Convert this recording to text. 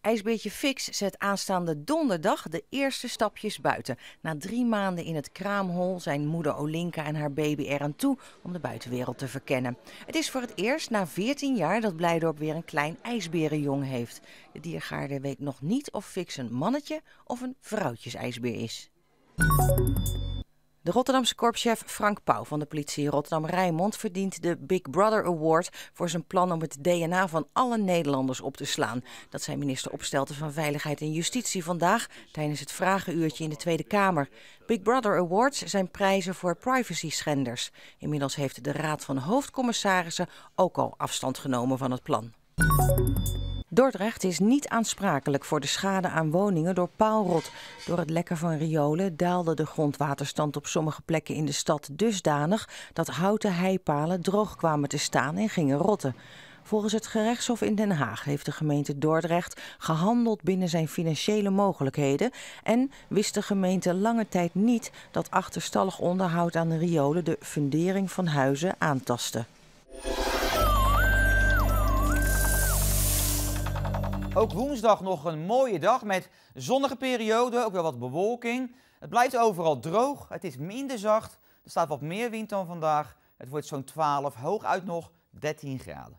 IJsbeertje Fix zet aanstaande donderdag de eerste stapjes buiten. Na drie maanden in het kraamhol zijn moeder Olinka en haar baby eraan toe om de buitenwereld te verkennen. Het is voor het eerst na 14 jaar dat Blijdorp weer een klein ijsberenjong heeft. De diergaarde weet nog niet of Fix een mannetje of een vrouwtjesijsbeer is. De Rotterdamse korpschef Frank Pauw van de politie Rotterdam-Rijnmond verdient de Big Brother Award voor zijn plan om het DNA van alle Nederlanders op te slaan. Dat zei minister Opstelten van Veiligheid en Justitie vandaag tijdens het vragenuurtje in de Tweede Kamer. Big Brother Awards zijn prijzen voor privacy-schenders. Inmiddels heeft de Raad van Hoofdcommissarissen ook al afstand genomen van het plan. Dordrecht is niet aansprakelijk voor de schade aan woningen door paalrot. Door het lekken van riolen daalde de grondwaterstand op sommige plekken in de stad dusdanig dat houten heipalen droog kwamen te staan en gingen rotten. Volgens het gerechtshof in Den Haag heeft de gemeente Dordrecht gehandeld binnen zijn financiële mogelijkheden en wist de gemeente lange tijd niet dat achterstallig onderhoud aan de riolen de fundering van huizen aantastte. Ook woensdag nog een mooie dag met zonnige periode, ook wel wat bewolking. Het blijft overal droog, het is minder zacht, er staat wat meer wind dan vandaag. Het wordt zo'n 12, hooguit nog 13 graden.